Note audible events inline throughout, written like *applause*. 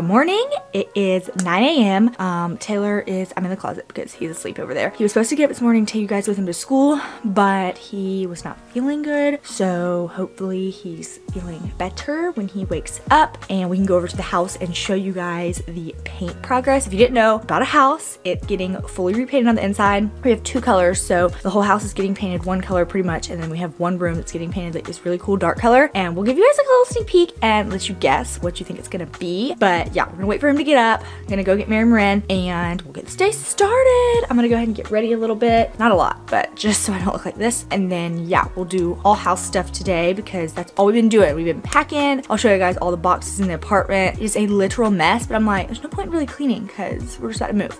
Good morning. It is 9 a.m. Um, Taylor is, I'm in the closet because he's asleep over there. He was supposed to get up this morning, take you guys with him to school, but he was not feeling good. So hopefully he's feeling better when he wakes up and we can go over to the house and show you guys the paint progress. If you didn't know about a house, it's getting fully repainted on the inside. We have two colors. So the whole house is getting painted one color pretty much. And then we have one room that's getting painted like this really cool dark color. And we'll give you guys a little sneak peek and let you guess what you think it's gonna be. But yeah, we're gonna wait for him to get up. I'm gonna go get Mary Marin and we'll get this day started. I'm gonna go ahead and get ready a little bit. Not a lot, but just so I don't look like this. And then yeah, we'll do all house stuff today because that's all we've been doing. We've been packing. I'll show you guys all the boxes in the apartment. It's a literal mess, but I'm like, there's no point really cleaning because we're just about to move.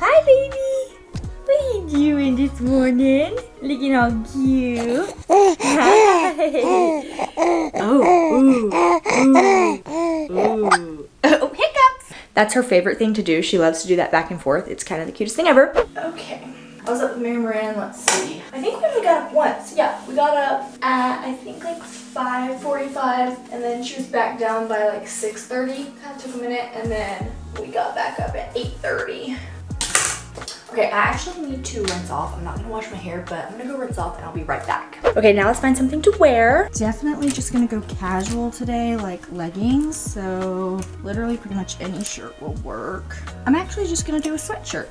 Hi, baby. What are you doing this morning? Looking all cute. Hi. *laughs* Oh, ooh, ooh, ooh. That's her favorite thing to do. She loves to do that back and forth. It's kind of the cutest thing ever. Okay. I was up with Mary Moran, let's see. I think we only got up once. Yeah, we got up at, I think like 5.45 and then she was back down by like 6.30. Kind of took a minute and then we got back up at 8.30. Okay, I actually need to rinse off. I'm not gonna wash my hair, but I'm gonna go rinse off and I'll be right back. Okay, now let's find something to wear. Definitely just gonna go casual today, like leggings. So literally pretty much any shirt will work. I'm actually just gonna do a sweatshirt.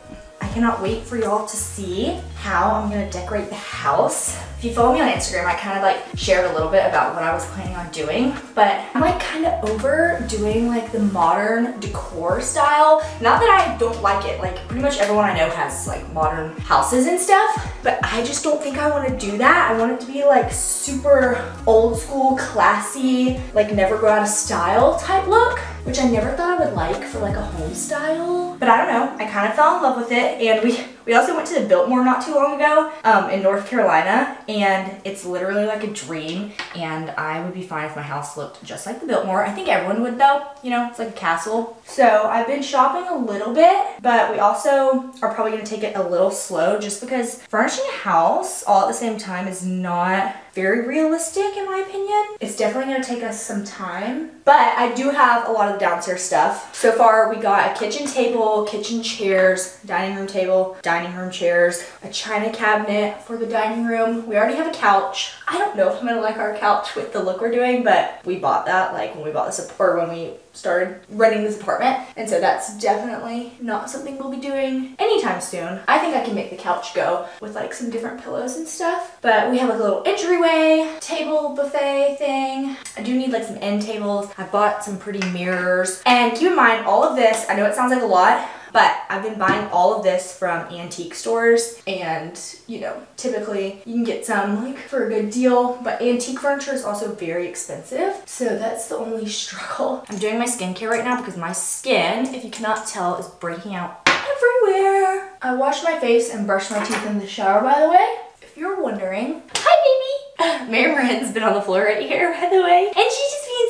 Cannot wait for y'all to see how I'm gonna decorate the house. If you follow me on Instagram, I kind of like shared a little bit about what I was planning on doing, but I'm like kind of over doing like the modern decor style. Not that I don't like it, like pretty much everyone I know has like modern houses and stuff, but I just don't think I want to do that. I want it to be like super old school, classy, like never go out of style type look which I never thought I would like for like a home style. But I don't know, I kind of fell in love with it. And we, we also went to the Biltmore not too long ago um, in North Carolina. And it's literally like a dream. And I would be fine if my house looked just like the Biltmore. I think everyone would though, you know, it's like a castle. So I've been shopping a little bit, but we also are probably gonna take it a little slow just because furnishing a house all at the same time is not very realistic in my opinion. It's definitely gonna take us some time, but I do have a lot of downstairs stuff. So far we got a kitchen table, kitchen chairs, dining room table, dining room chairs, a china cabinet for the dining room. We already have a couch. I don't know if I'm gonna like our couch with the look we're doing, but we bought that like when we bought this, or when we started renting this apartment. And so that's definitely not something we'll be doing anytime soon. I think I can make the couch go with like some different pillows and stuff. But we have like a little entryway, table buffet thing. I do need like some end tables. I bought some pretty mirrors. And keep in mind, all of this, I know it sounds like a lot, but I've been buying all of this from antique stores and, you know, typically you can get some like for a good deal, but antique furniture is also very expensive. So that's the only *laughs* struggle. I'm doing my skincare right now because my skin, if you cannot tell, is breaking out everywhere. I washed my face and brushed my teeth in the shower, by the way. If you're wondering, hi baby. *laughs* Mary Marin's been on the floor right here, by the way. And she's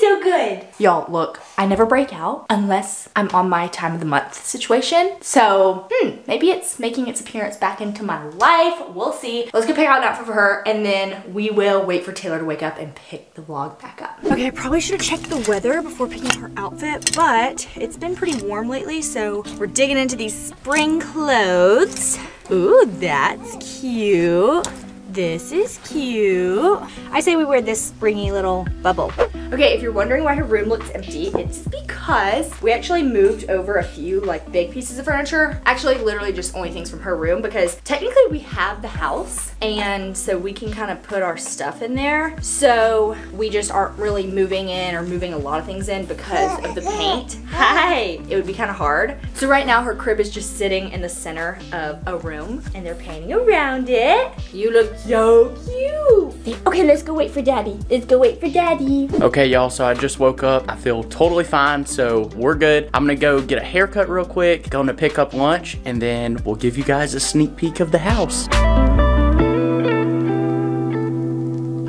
so good. Y'all, look, I never break out unless I'm on my time of the month situation. So, hmm, maybe it's making its appearance back into my life. We'll see. Let's go pick out an outfit for her and then we will wait for Taylor to wake up and pick the vlog back up. Okay, I probably should have checked the weather before picking out her outfit, but it's been pretty warm lately, so we're digging into these spring clothes. Ooh, that's cute. This is cute. I say we wear this springy little bubble. Okay, if you're wondering why her room looks empty, it's because we actually moved over a few like big pieces of furniture. Actually, literally just only things from her room because technically we have the house and so we can kind of put our stuff in there. So we just aren't really moving in or moving a lot of things in because of the paint. Hi! It would be kind of hard. So right now her crib is just sitting in the center of a room and they're painting around it. You look so cute. Okay, let's go wait for daddy. Let's go wait for daddy. Okay, y'all, so I just woke up. I feel totally fine, so we're good. I'm gonna go get a haircut real quick, going to pick up lunch, and then we'll give you guys a sneak peek of the house.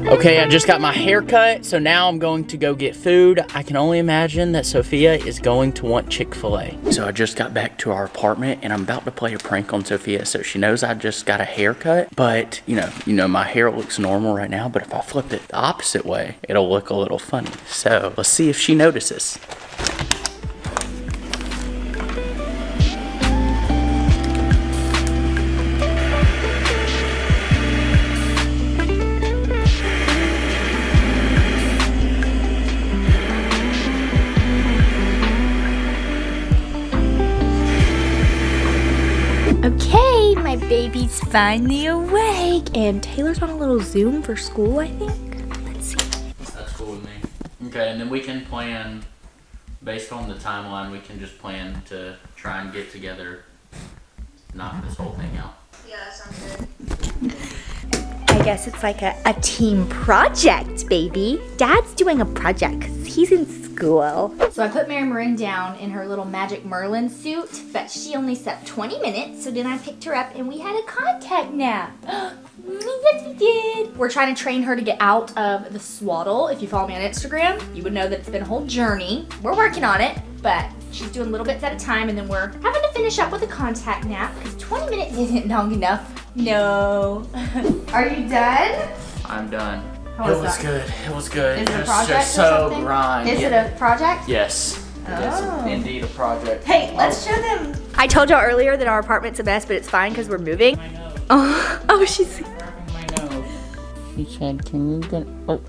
Okay, I just got my hair cut, so now I'm going to go get food. I can only imagine that Sophia is going to want Chick-fil-A. So I just got back to our apartment and I'm about to play a prank on Sophia. So she knows I just got a haircut, but you know, you know, my hair looks normal right now, but if I flip it the opposite way, it'll look a little funny. So let's see if she notices. Baby's finally awake. And Taylor's on a little Zoom for school, I think. Let's see. That's cool with me. Okay, and then we can plan, based on the timeline, we can just plan to try and get together, knock this whole thing out. Yeah, that sounds good. Guess it's like a, a team project, baby. Dad's doing a project 'cause he's in school. So I put Mary Marin down in her little Magic Merlin suit, but she only slept 20 minutes, so then I picked her up and we had a contact nap. *gasps* yes, we did. We're trying to train her to get out of the swaddle. If you follow me on Instagram, you would know that it's been a whole journey. We're working on it, but she's doing little bits at a time, and then we're having to finish up with a contact nap because 20 minutes *laughs* isn't long enough. No. *laughs* Are you done? I'm done. How it was was that? good. It was good. Is it a just, project just or so something? grind. Is Yeah. it a project? Yes. It is Oh. indeed a project. Hey, let's oh. show them. I told y'all earlier that our apartment's a mess, but it's fine because we're moving. *laughs* Oh, oh, she's. Grabbing my nose. He said, "Can you get? Oh,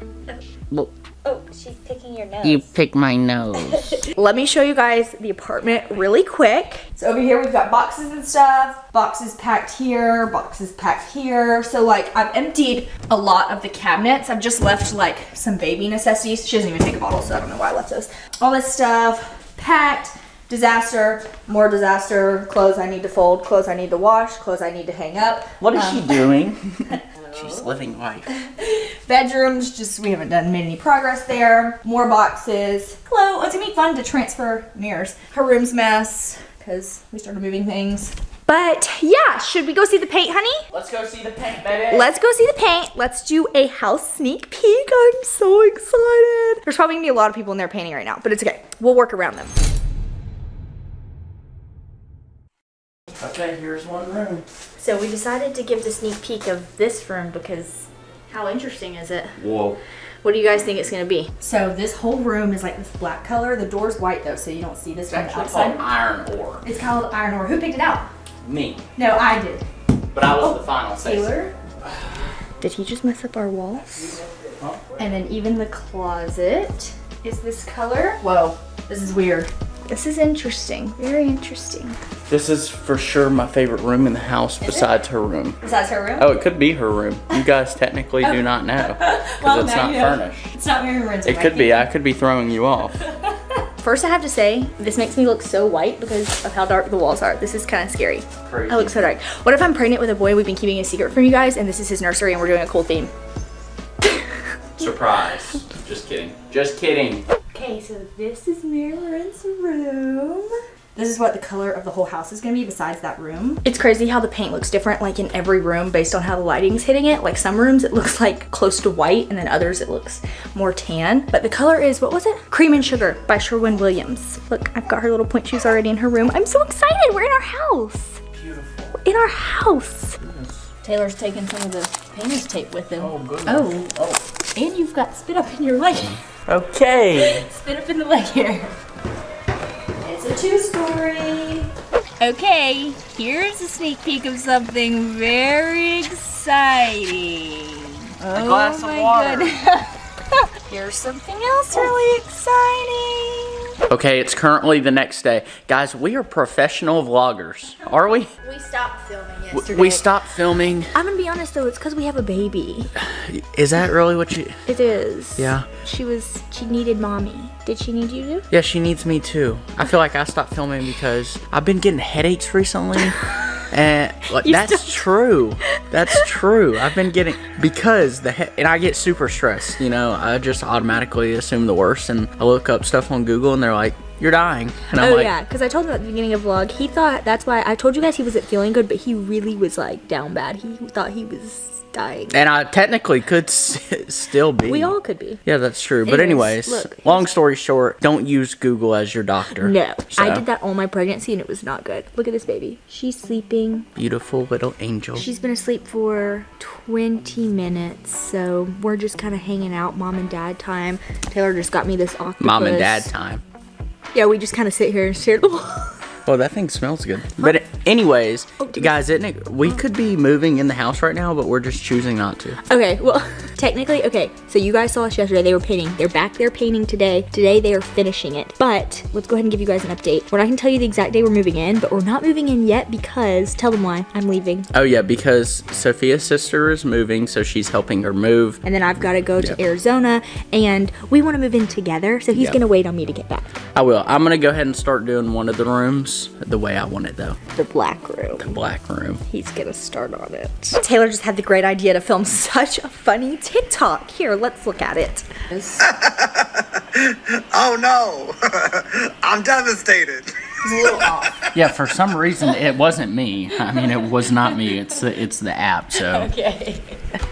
look, Oh, she's picking your nose. you pick my nose." *laughs* Let me show you guys the apartment really quick. So over here we've got boxes and stuff. Boxes packed here, boxes packed here. So like I've emptied a lot of the cabinets. I've just left like some baby necessities. She doesn't even take a bottle, so I don't know why I left those. All this stuff packed. Disaster, more disaster. Clothes I need to fold, clothes I need to wash, clothes I need to hang up. What is Um, she doing? *laughs* She's living life. *laughs* Bedrooms, just we haven't done made any progress there. More boxes. Hello, oh, it's gonna be fun to transfer mirrors. Her room's mess because we started moving things. But yeah, should we go see the paint, honey? Let's go see the paint, baby. Let's go see the paint. Let's do a house sneak peek. I'm so excited. There's probably gonna be a lot of people in there painting right now, but it's okay. We'll work around them. Okay, here's one room. So we decided to give the sneak peek of this room because how interesting is it? Whoa. What do you guys think it's gonna be? So this whole room is like this black color. The door's white though, so you don't see this It's from the actually outside. called iron ore. It's called iron ore. Who picked it out? Me. No, I did. But I was Oh, the final say. Taylor. Did he just mess up our walls? And then even the closet is this color. Whoa, this is weird. This is interesting. Very interesting. This is for sure my favorite room in the house besides her room. Besides her room? Oh, it could be her room. You guys technically do oh. not know. Because *laughs* Well, it's not you know. furnished. It's not Mary Marin's It could be. I could be throwing you off. *laughs* First, I have to say, this makes me look so white because of how dark the walls are. This is kind of scary. Crazy. I look so dark. What if I'm pregnant with a boy we've been keeping a secret from you guys and this is his nursery and we're doing a cool theme? *laughs* Surprise. Just kidding. Just kidding. Okay, so this is Marilyn's room. This is what the color of the whole house is gonna be besides that room. It's crazy how the paint looks different like in every room based on how the lighting's hitting it. Like some rooms it looks like close to white and then others it looks more tan. But the color is, what was it? Cream and Sugar by Sherwin Williams. Look, I've got her little pointe shoes already in her room. I'm so excited, we're in our house. Beautiful. We're in our house. Taylor's taking some of the painter's tape with him. Oh, goodness. Oh. Oh. And you've got spit up in your leg. Okay. *laughs* Spit up in the leg here. It's a two-story. Okay, here's a sneak peek of something very exciting. A glass oh of water. *laughs* here's something else really exciting. Okay, it's currently the next day. Guys, we are professional vloggers. Are we? We stopped filming yesterday. We stopped filming. I'm gonna be honest though, it's because we have a baby. Is that really what you. It is. Yeah. She was. She needed mommy. Did she need you to? Yeah, she needs me too. I feel like I stopped filming because I've been getting headaches recently. *laughs* And eh, like, *laughs* You that's still- true. That's true. I've been getting because the he- and I get super stressed. You know, I just automatically assume the worst, and I look up stuff on Google, and they're like, "You're dying," and I'm oh like, yeah, because I told him at the beginning of the vlog, he thought that's why I told you guys he wasn't feeling good, but he really was like down bad. He thought he was dying. and I technically could *laughs* still be. We all could be. Yeah, that's true. But Anyways, look. long story short, don't use Google as your doctor. No, I did that all my pregnancy and it was not good. Look at this baby. She's sleeping. Beautiful little angel. She's been asleep for 20 minutes, so we're just kind of hanging out, mom and dad time. Taylor just got me this octopus. Mom and dad time. Yeah, we just kind of sit here and stare at the wall. *laughs* Well, oh, that thing smells good. But anyways, Oh, guys, isn't it? We could be moving in the house right now, but we're just choosing not to. Okay, well, *laughs* Technically, okay, so you guys saw us yesterday. They were painting. They're back there painting today. Today they are finishing it. But let's go ahead and give you guys an update. We're not gonna tell you the exact day we're moving in, but we're not moving in yet because tell them why I'm leaving. Oh yeah, because Sophia's sister is moving, so she's helping her move. And then I've got to go to Arizona, and we want to move in together. So he's Yep. gonna wait on me to get back. I will. I'm gonna go ahead and start doing one of the rooms the way I want it though. The black room. The black room. He's gonna start on it. Taylor just had the great idea to film *laughs* such a funny TikTok. Here, let's look at it. *laughs* Oh no, *laughs* I'm devastated. Yeah, for some reason it wasn't me. I mean, it was not me. It's the it's the app. So okay.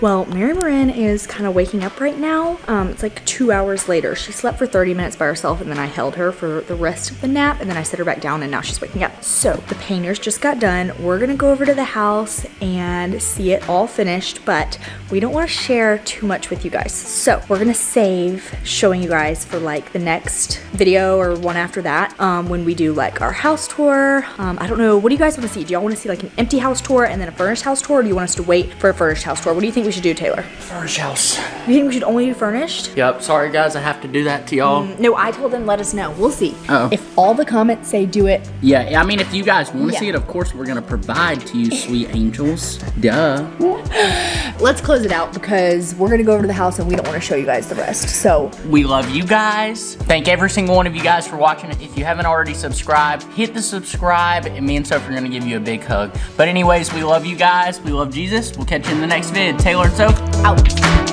Well, Mary Marin is kind of waking up right now. Um, it's like two hours later. She slept for 30 minutes by herself, and then I held her for the rest of the nap, and then I set her back down, and now she's waking up. So the painters just got done. We're gonna go over to the house and see it all finished, but we don't want to share too much with you guys. So we're gonna save showing you guys for like the next video or one after that um, when we do like our house tour. Um, I don't know. What do you guys want to see? Do y'all want to see like an empty house tour and then a furnished house tour? Or do you want us to wait for a furnished house tour? What do you think we should do, Taylor? Furnished house. You think we should only do furnished? Yep. Sorry guys, I have to do that to y'all. No, I told them let us know. We'll see. Oh. If all the comments say do it, Yeah. I mean, if you guys want to Yeah. see it, of course we're gonna provide to you, sweet angels. Duh. *laughs* let's close it out because we're gonna go over to the house and we don't want to show you guys the rest. So We love you guys. Thank every single one of you guys for watching. If you haven't already subscribed, hit the subscribe, and me and Soph are gonna give you a big hug. But anyways, we love you guys. We love Jesus. We'll catch you in the next vid. Taylor and Soph, out.